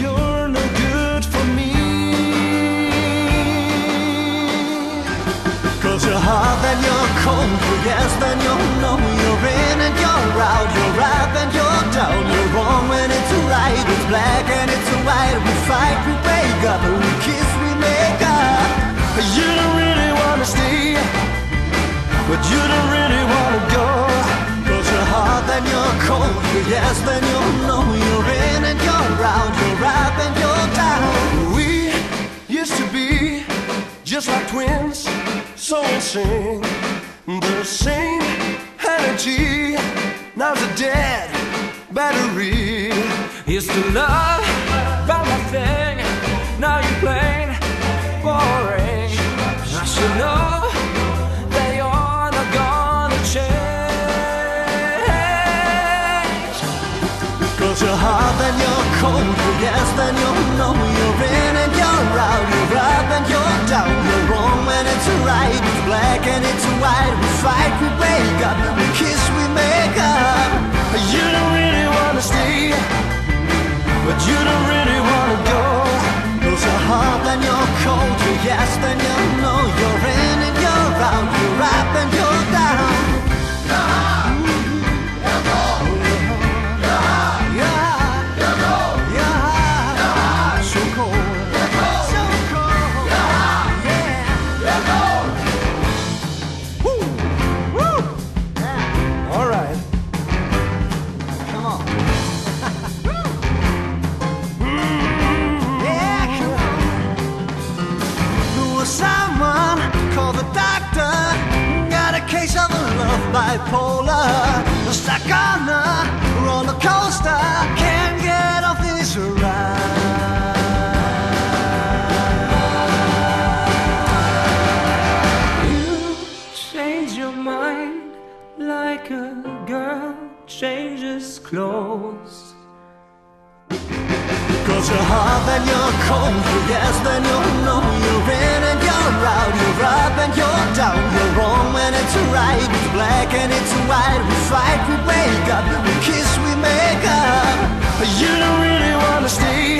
you're no good for me. Cause you're hot and you're cold, yes, then you'll know you're in and you're out, you're up and you're down, you're wrong when it's right, it's black and it's white, we fight, we wake up, we kiss, we make up. You don't really wanna stay, but you don't really wanna go. Cause you're hot and you're cold, yes, then you'll know just like twins, so insane. The same energy, now's a dead battery. Used to love, found my thing, now you're plain boring. I should know. Cause you're hot and you're cold, you're yes, then you'll know you're fight, we wake up, we kiss, we make up. You don't really wanna stay, but you don't really wanna go. Cause you're hot and you're cold, you're yes, then you're someone called the doctor. Got a case of love bipolar. Stuck on a roller coaster. Can't get off this ride. You change your mind like a girl changes clothes. Cause you're hot and you're cold, yes, then you're it's alright. It's black and it's white. We fight, we wake up. We kiss, we make up. You don't really wanna stay.